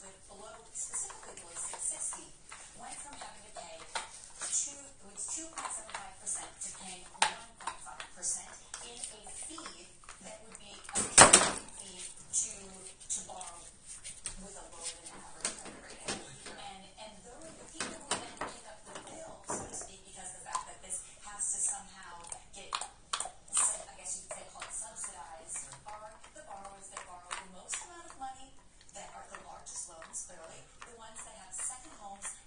below, specifically below 660, went from having clearly, the ones that have second homes